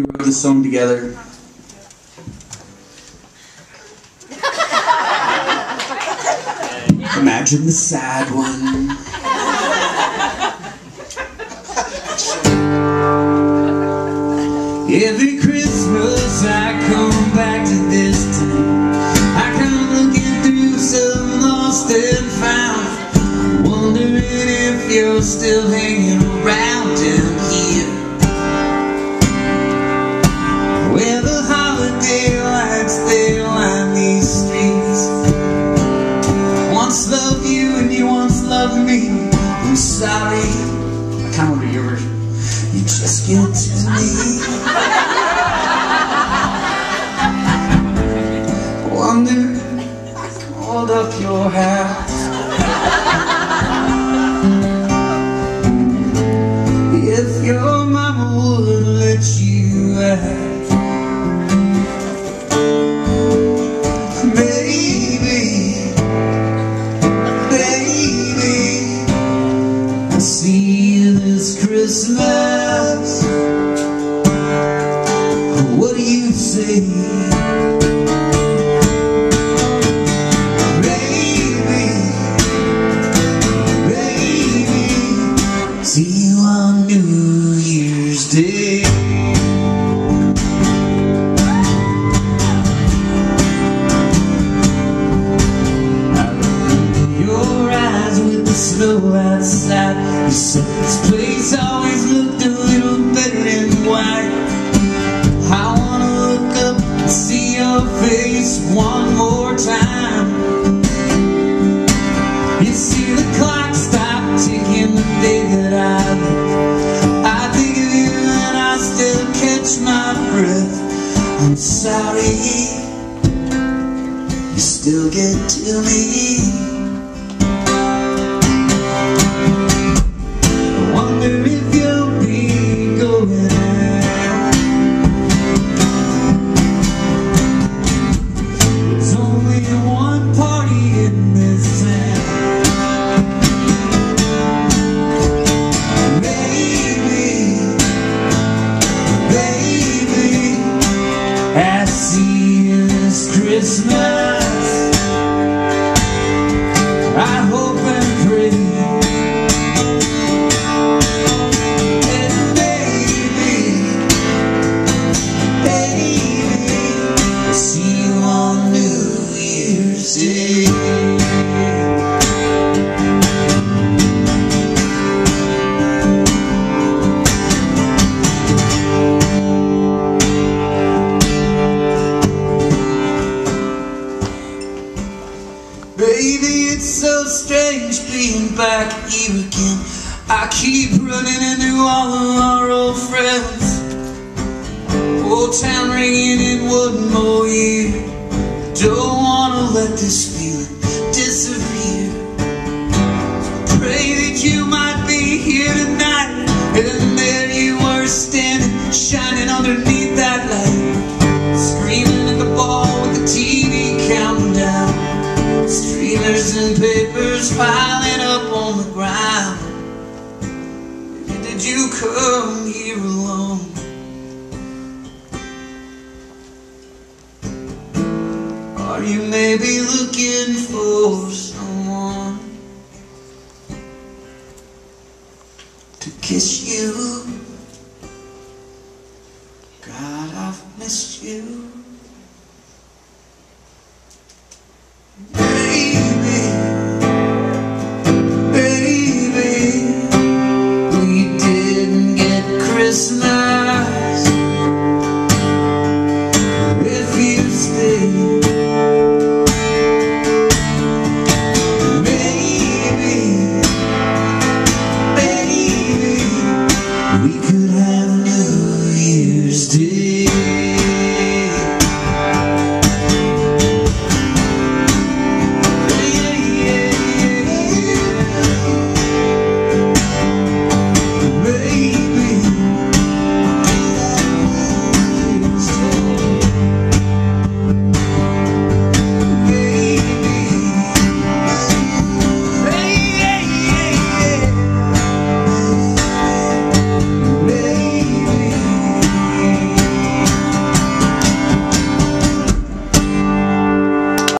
We wrote this song together. Imagine the sad one. Every Christmas I come back to this town I come looking through some lost and found Wondering if you're still hanging around Baby Said this place always looked a little better in white. I wanna look up and see your face one more time. You see the clock stop ticking the day that I left. I think of you and I still catch my breath. I'm sorry, you still get to me. Baby, it's so strange being back here again. I keep running into all of our old friends. Old town ringing in one more year. Let this feeling disappear. Pray that you might be here tonight. And there you were standing, shining underneath that light. Screaming at the ball with the TV counting down. Streamers and papers piling up on the ground. Did you come here alone? Are you maybe looking for someone to kiss you? God, I've missed you.